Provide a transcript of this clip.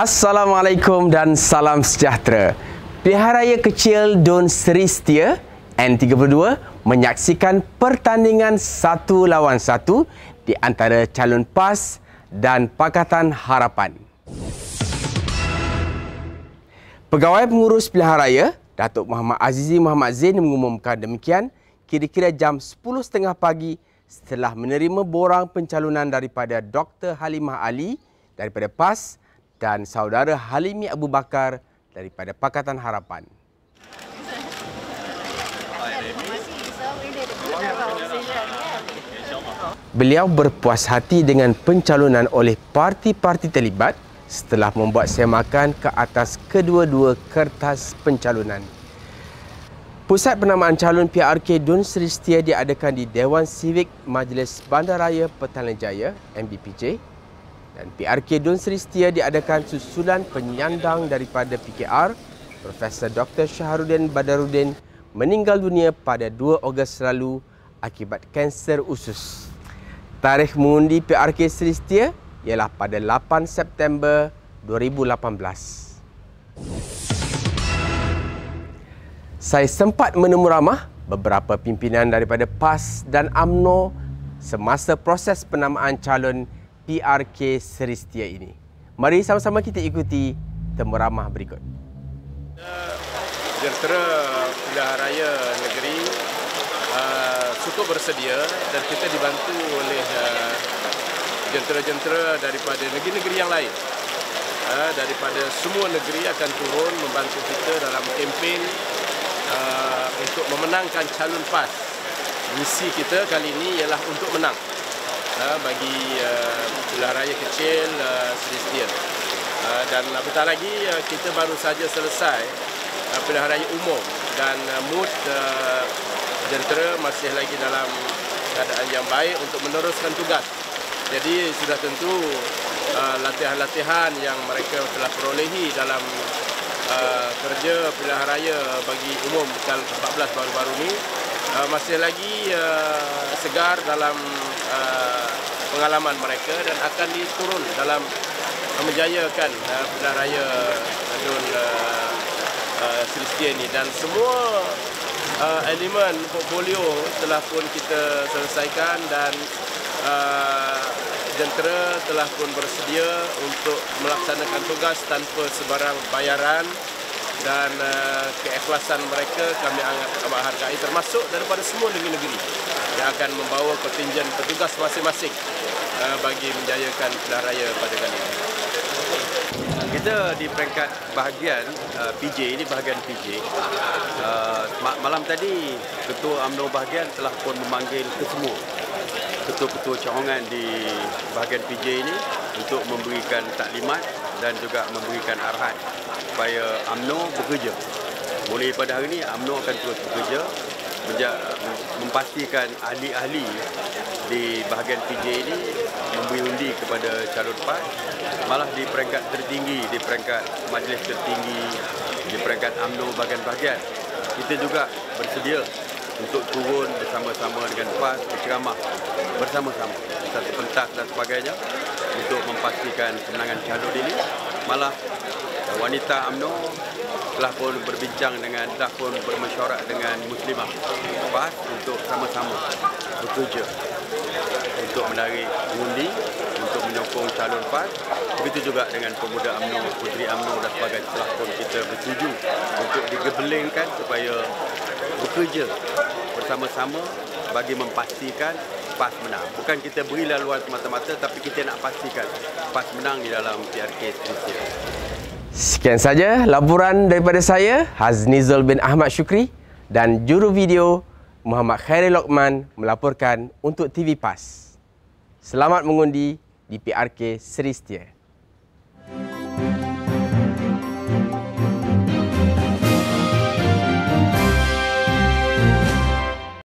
Assalamualaikum dan salam sejahtera. Pilihan Raya Kecil Don Seri Setia N32 menyaksikan pertandingan satu lawan satu di antara calon PAS dan Pakatan Harapan. Pegawai Pengurus Pilihan Raya, Datuk Muhammad Azizi Muhammad Zain mengumumkan demikian kira-kira jam 10.30 pagi setelah menerima borang pencalonan daripada Dr. Halimah Ali daripada PAS dan saudara Halimi Abu Bakar daripada Pakatan Harapan. Beliau berpuas hati dengan pencalonan oleh parti-parti terlibat setelah membuat semakan ke atas kedua-dua kertas pencalonan. Pusat penamaan calon PRK Dun Sri Setia diadakan di Dewan Sivik Majlis Bandaraya Petaling Jaya MBPJ dan PRK Dun Sri Setia diadakan susulan penyandang daripada PKR Profesor Dr. Syahrudin Badarudin meninggal dunia pada 2 Ogos lalu akibat kanser usus. Tarikh mengundi PRK Seri Setia ialah pada 8 September 2018. Saya sempat menemu ramah beberapa pimpinan daripada PAS dan AMNO semasa proses penamaan calon PRK Seri Setia ini. Mari sama-sama kita ikuti temu ramah berikut. Jentera Pilihan Raya Negeri uh, cukup bersedia dan kita dibantu oleh uh, jentera-jentera daripada negeri-negeri yang lain. Uh, daripada semua negeri akan turun membantu kita dalam kempen uh, untuk memenangkan calon PAS. Misi kita kali ini ialah untuk menang uh, bagi uh, pilihan raya kecil uh, Seri Setia. Uh, dan apatah lagi uh, kita baru saja selesai uh, raya umum dan uh, mood uh, jentera masih lagi dalam keadaan yang baik untuk meneruskan tugas. Jadi sudah tentu uh, latihan-latihan yang mereka telah perolehi dalam uh, kerja pilihan raya bagi umum tahun 14 baru-baru ini uh, masih lagi uh, segar dalam uh, pengalaman mereka dan akan diturun dalam menjayakan uh, pilihan raya Dun uh, uh, Sri ini dan semua uh, elemen portfolio telah pun kita selesaikan dan uh, jentera telah pun bersedia untuk melaksanakan tugas tanpa sebarang bayaran dan uh, keikhlasan mereka kami amat hargai termasuk daripada semua negeri-negeri yang akan membawa kontinjen petugas masing-masing uh, bagi menjayakan pilihan raya pada kali ini. Kita di peringkat bahagian uh, PJ ini bahagian PJ. Malam tadi Ketua UMNO bahagian telah pun memanggil kesemua ketua-ketua cawangan di bahagian PJ ini untuk memberikan taklimat dan juga memberikan arahan supaya UMNO bekerja. Mulai pada hari ini UMNO akan terus bekerja memastikan ahli-ahli di bahagian PJ ini memberi undi kepada calon PAS malah di peringkat tertinggi di peringkat majlis tertinggi di peringkat UMNO bahagian-bahagian kita juga bersedia untuk turun bersama-sama dengan PAS berceramah bersama-sama. Satu pentas dan sebagainya untuk memastikan kemenangan calon ini malah wanita UMNO telah pun berbincang dengan telah pun bermesyuarat dengan muslimah PAS untuk sama-sama bekerja untuk menarik undi untuk menyokong calon PAS begitu juga dengan pemuda UMNO, puteri UMNO dan sebagainya telah pun kita bersetuju untuk digebelingkan supaya bekerja bersama-sama bagi memastikan PAS menang. Bukan kita beri laluan semata-mata tapi kita nak pastikan PAS menang di dalam PRK Malaysia. Sekian saja laporan daripada saya, Haznizul bin Ahmad Syukri dan juru video Muhammad Khairil Lokman melaporkan untuk TV PAS. Selamat mengundi di PRK Seri Setia.